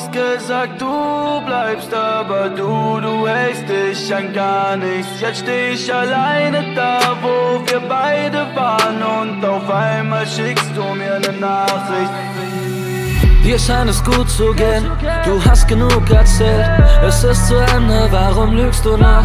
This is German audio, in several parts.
hast gesagt, du bleibst, aber du, du hältst dich an gar nichts. Jetzt steh ich alleine da, wo wir beide waren und auf einmal schickst du mir ne Nachricht. Dir scheint es gut zu gehen, du hast genug erzählt. Es ist zu Ende, warum lügst du noch?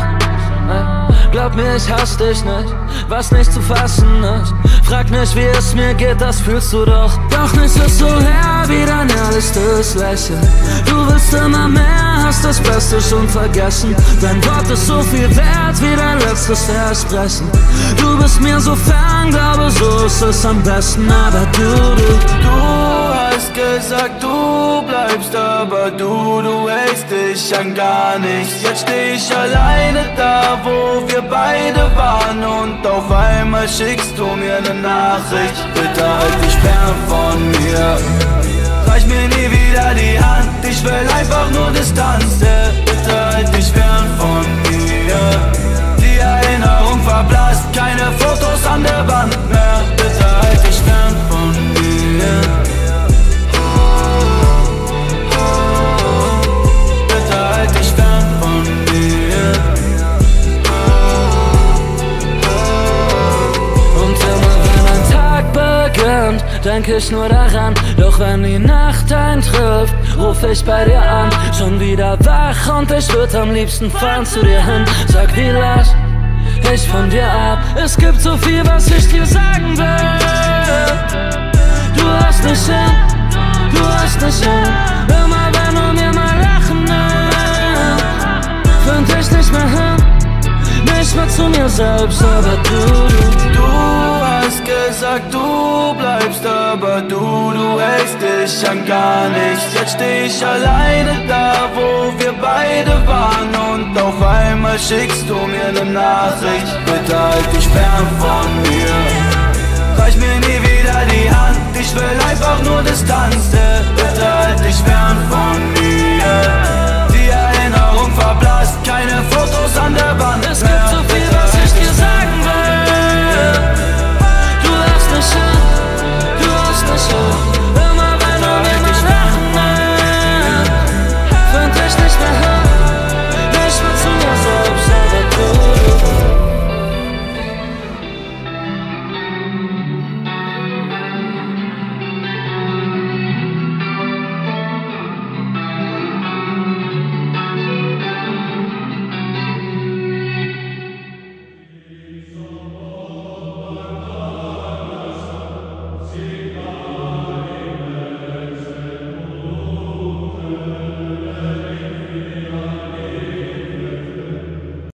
Glaub mir, ich hasse dich nicht, was nicht zu fassen ist. Frag nicht, wie es mir geht, das fühlst du doch. Doch nichts ist so her wie dein ehrlichstes Lächeln. Du willst immer mehr, hast das Beste schon vergessen. Dein Wort ist so viel wert wie dein letztes Versprechen. Du bist mir so fern, glaube, so ist es am besten. Aber du, du, du hast gesagt, du bleibst, aber du, du hältst dich an gar nichts. Jetzt steh ich alleine da, wo und auf einmal schickst du mir ne Nachricht. Bitte halt dich fern von mir. Reich mir nie wieder die Hand, ich will einfach nur Distanz. Denke ich nur daran. Doch wenn die Nacht eintrifft, ruf ich bei dir an. Schon wieder wach und ich würd am liebsten fahren zu dir hin. Sag, wie lass ich von dir ab? Es gibt so viel, was ich dir sagen will. Du hast nicht hin, du hast nicht hin. Immer wenn du mir mal lachen nimmst, find ich nicht mehr hin. Nicht mehr zu mir selbst, aber du, du, du hast gesagt, du bleibst, aber du, du hältst dich an gar nichts. Jetzt steh ich alleine da, wo wir beide waren und auf einmal schickst du mir ne Nachricht. Bitte halt dich fern von mir. Reich mir nie wieder die Hand, ich will einfach nur Distanz. Amen.